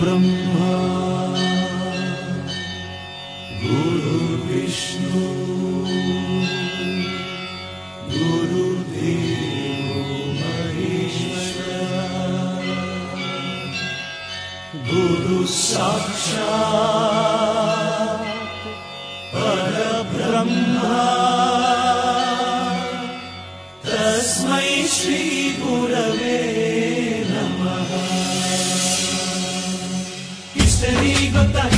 ब्रह्मा गुरुविष्णु। गुरुविष्णु हरिष्ण गुरु साक्षा तस्मै श्रीपुरवे anécdotas